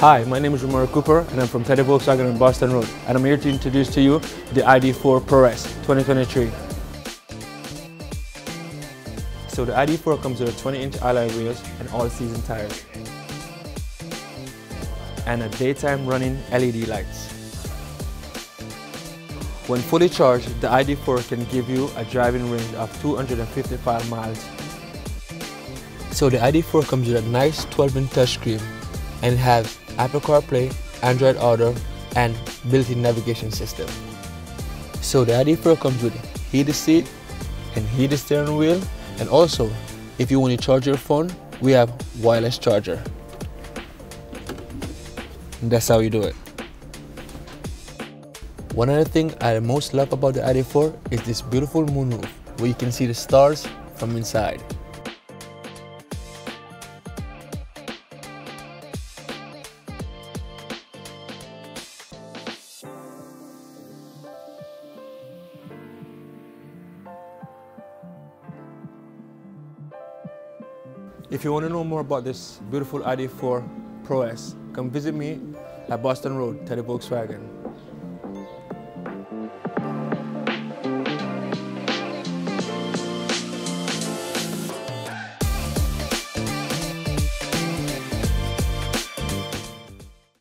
Hi, my name is Romero Cooper and I'm from Teddy Volkswagen on Boston Road and I'm here to introduce to you the ID4 Pro S 2023. So the ID4 comes with a 20-inch alloy wheels and all-season tires and a daytime running LED lights. When fully charged, the ID4 can give you a driving range of 255 miles. So the ID4 comes with a nice 12-inch touchscreen and has Apple CarPlay, Android Auto and built-in navigation system. So the ID4 comes with heated seat and heated steering wheel and also if you want to charge your phone, we have wireless charger. And that's how you do it. One other thing I most love about the ID4 is this beautiful moonroof where you can see the stars from inside. If you want to know more about this beautiful ID4 Pro S, come visit me at Boston Road, Teddy Volkswagen.